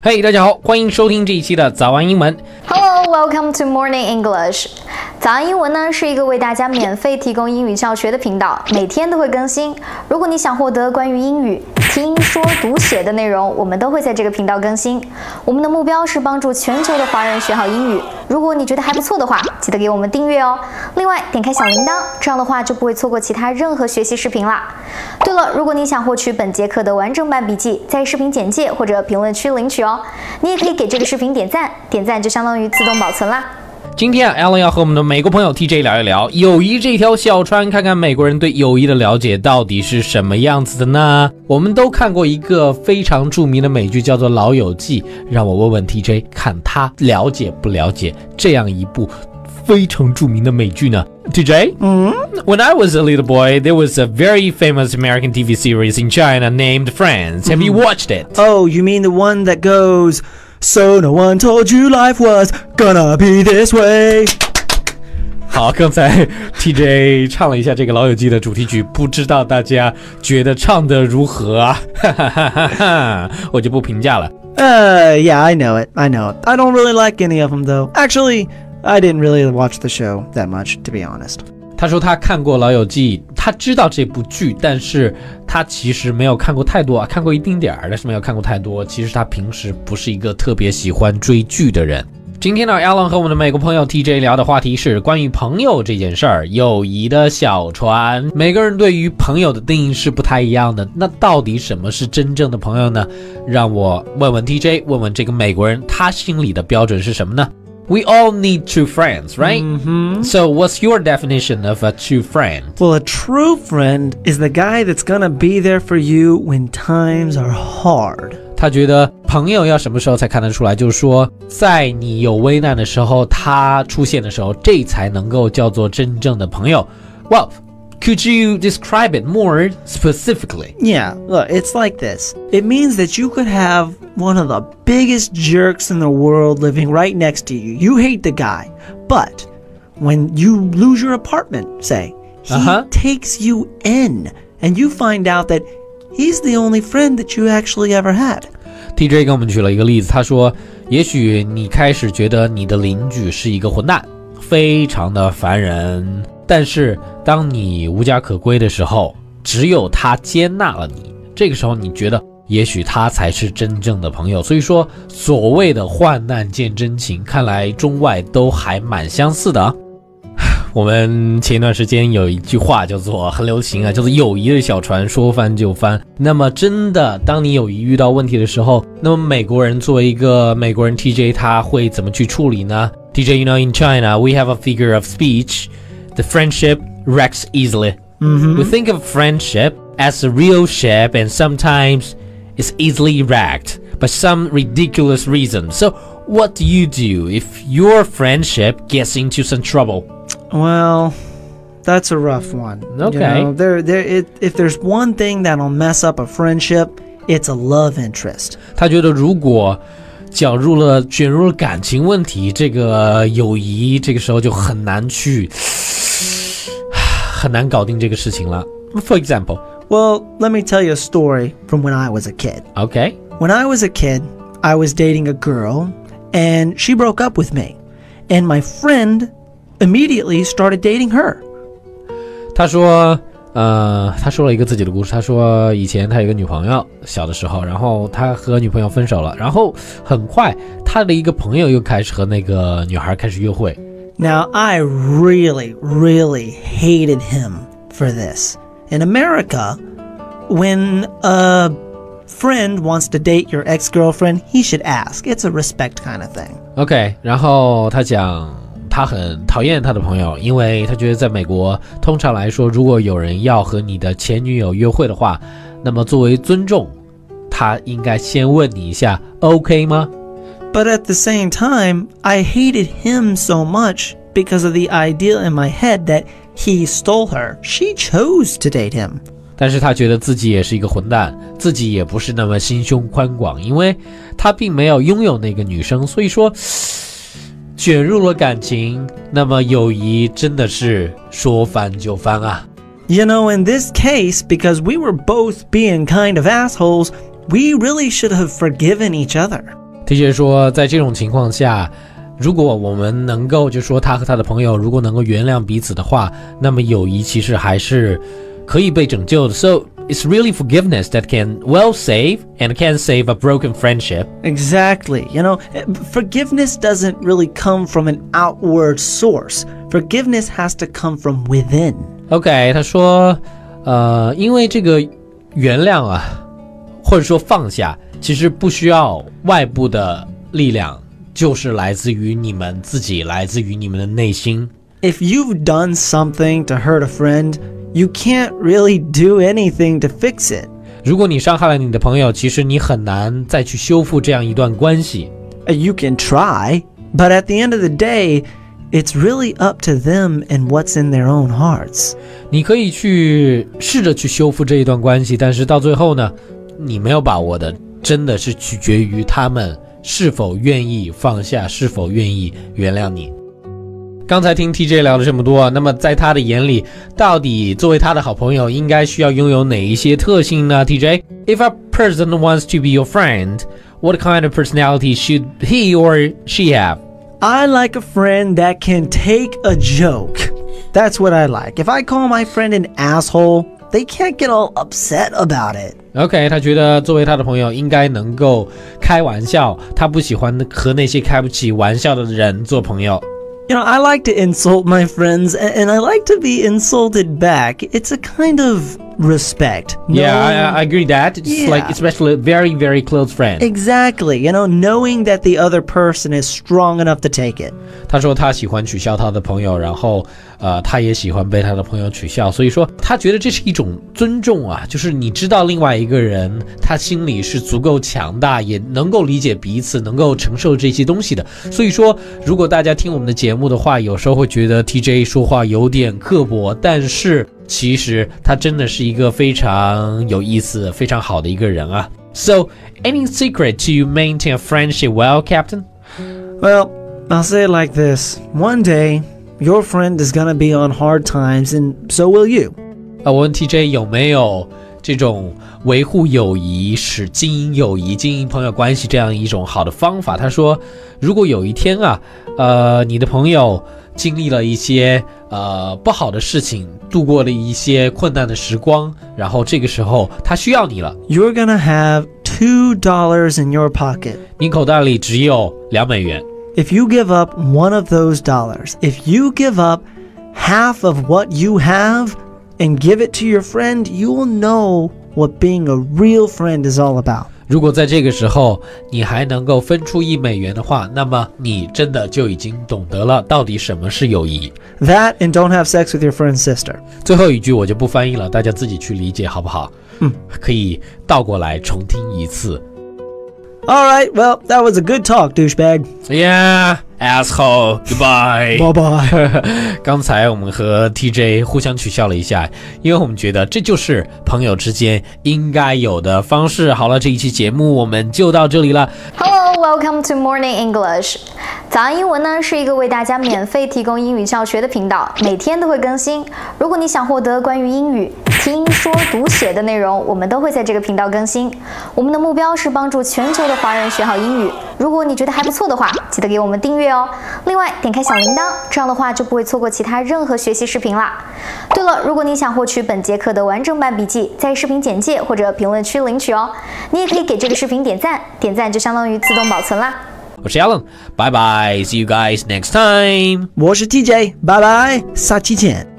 嘿、大家好，欢迎收听这一期的早安英文。Hello, welcome to Morning English。早安英文呢是一个为大家免费提供英语教学的频道，每天都会更新。如果你想获得关于英语听说读写的内容，我们都会在这个频道更新。我们的目标是帮助全球的华人学好英语。如果你觉得还不错的话，记得给我们订阅哦。另外，点开小铃铛，这样的话就不会错过其他任何学习视频啦。对了，如果你想获取本节课的完整版笔记，在视频简介或者评论区领取哦。你也可以给这个视频点赞，点赞就相当于自动保存啦。今天啊，Alan 要和我们的美国朋友 TJ 聊一聊友谊这条小船，看看美国人对友谊的了解到底是什么样子的呢？我们都看过一个非常著名的美剧，叫做《老友记》，让我问问 TJ，看他了解不了解这样一部非常著名的美剧呢？TJ，嗯，When I was a little boy, there was a very famous American TV series in China named Friends. Have you watched it? Oh, you mean the one that goes, So no one told you life was gonna be this way. 好，刚才 TJ 唱了一下这个《老友记》的主题曲，不知道大家觉得唱的如何啊？哈哈哈哈哈！我就不评价了。 Uh, yeah, I know it. I know. I don't really like any of them, though. Actually, I didn't really watch the show that much, to be honest. 他说他看过《老友记》，他知道这部剧，但是 他其实没有看过太多啊，看过一丁点儿，但是没有看过太多。其实他平时不是一个特别喜欢追剧的人。今天呢，Alan 和我们的美国朋友 TJ 聊的话题是关于朋友这件事儿，友谊的小船。每个人对于朋友的定义是不太一样的，那到底什么是真正的朋友呢？让我问问 TJ，问问这个美国人，他心里的标准是什么呢 ？We all need true friends, right? Mm-hmm. So, what's your definition of a true friend? Well, a true friend is the guy that's gonna be there for you when times are hard. 他觉得朋友要什么时候才看得出来？就是说，在你有危难的时候，他出现的时候，这才能够叫做真正的朋友。Well, could you describe it more specifically? Yeah, look, it's like this. It means that you could have one of the biggest jerks in the world living right next to you. You hate the guy, but when you lose your apartment, say, he Uh-huh. takes you in, and you find out that he's the only friend that you actually ever had. TJ 给我们举了一个例子，他说，也许你开始觉得你的邻居是一个混蛋，非常的烦人， 但是当你无家可归的时候，只有他接纳了你，这个时候你觉得。也许他才是真正的朋友，所以说所谓的患难见真情，看来中外都还蛮相似的。我们前一段时间有一句话叫做很流行啊，叫做“友谊的小船说翻就翻”。那么真的，当你友谊遇到问题的时候，那么美国人作为一个美国人 TJ，他会怎么去处理呢？TJ，you know in China we have a figure of speech, the friendship wrecks easily. We think of friendship as a real ship, and sometimes it's easily wrecked by some ridiculous reason. So, what do you do if your friendship gets into some trouble? Well, that's a rough one. You Okay. know, there, there. It, if there's one thing that'll mess up a friendship, it's a love interest. 他觉得如果搅入了卷入了感情问题，这个友谊这个时候就很难去 很难搞定这个事情了。For example, Well, let me tell you a story from when I was a kid. OK， When I was a kid, I was dating a girl, and she broke up with me, and my friend immediately started dating her. 他说，呃，他说了一个自己的故事。他说以前他有一个女朋友，小的时候，然后他和女朋友分手了，然后很快他的一个朋友又开始和那个女孩开始约会。 Now, I really, really hated him for this. In America, when a friend wants to date your ex girlfriend, he should ask. It's a respect kind of thing. OK，然后他讲他很讨厌他的朋友，因为他觉得在美国，通常来说，如果有人要和你的前女友约会的话，那么作为尊重，他应该先问你一下，OK 吗？ But at the same time, I hated him so much because of the idea in my head that he stole her. She chose to date him. 但是他觉得自己也是一个混蛋，自己也不是那么心胸宽广，因为他并没有拥有那个女生，所以说卷入了感情，那么友谊真的是说翻就翻啊。 You know, in this case, because we were both being kind of assholes, we really should have forgiven each other. TJ 说，在这种情况下，如果我们能够就说他和他的朋友如果能够原谅彼此的话，那么友谊其实还是可以被拯救的。So it's really forgiveness that can well save and can save a broken friendship. Exactly. You know, forgiveness doesn't really come from an outward source. Forgiveness has to come from within. OK，他说，呃，因为这个原谅啊，或者说放下， 其实不需要外部的力量，就是来自于你们自己，来自于你们的内心。If you've done something to hurt a friend, you can't really do anything to fix it. 如果你伤害了你的朋友，其实你很难再去修复这样一段关系。Uh, You can try, but at the end of the day, it's really up to them and what's in their own hearts. 你可以去试着去修复这一段关系，但是到最后呢，你没有把握的， 真的是取决于他们是否愿意放下，是否愿意原谅你。刚才听 TJ 聊了这么多，那么在他的眼里，到底作为他的好朋友，应该需要拥有哪一些特性呢？TJ，If a person wants to be your friend, what kind of personality should he or she have? I like a friend that can take a joke. That's what I like. If I call my friend an asshole, they can't get all upset about it. OK，他觉得作为他的朋友，应该能够开玩笑，他不喜欢和那些开不起玩笑的人做朋友。 You know, I like to insult my friends a- and I like to be insulted back. It's a kind of respect. Yeah, I, I agree that it's Yeah. like especially very very close friend. Exactly. You know, knowing that the other person is strong enough to take it. 他说他喜欢取笑他的朋友，然后呃，他也喜欢被他的朋友取笑，所以说他觉得这是一种尊重啊，就是你知道另外一个人他心里是足够强大，也能够理解彼此，能够承受这些东西的。所以说，如果大家听我们的节目的话，有时候会觉得 TJ 说话有点刻薄，但是其实他真的是一个非常有意思、非常好的一个人啊。So, any secret to maintain a friendship well, Captain? Well, I'll say it like this one day, your friend is gonna be on hard times, and so will you. 啊，我问 TJ 有没有这种维护友谊、使经营友谊、经营朋友关系这样一种好的方法？他说，如果有一天啊，呃，你的朋友经历了一些 呃不好的事情，度过了一些困难的时光，然后这个时候他需要你了， You're gonna have $2 in your pocket. 你口袋里只有两美元， If you give up one of those dollars, if you give up half of what you have and give it to your friend, you will know what being a real friend is all about. 如果在这个时候你还能够分出一美元的话，那么你真的就已经懂得了到底什么是友谊。That and don't have sex with your friend's sister. 最后一句我就不翻译了，大家自己去理解好不好？嗯，可以倒过来重听一次。All right, well, that was a good talk, douchebag. Yeah, asshole. Goodbye. Bye bye. 刚才我们和 TJ 互相取笑了一下，因为我们觉得这就是朋友之间应该有的方式。好了，这一期节目我们就到这里了。Hello, welcome to Morning English。早安英文呢是一个为大家免费提供英语教学的频道，每天都会更新。如果你想获得关于英语听说读写的内容，我们都会在这个频道更新。我们的目标是帮助全球的华人学好英语。如果你觉得还不错的话，记得给我们订阅哦。另外，点开小铃铛，这样的话就不会错过其他任何学习视频啦。对了，如果你想获取本节课的完整版笔记，在视频简介或者评论区领取哦。你也可以给这个视频点赞，点赞就相当于自动保存啦。我是 Alan，拜拜，See you guys next time。我是 TJ，拜拜，下期见。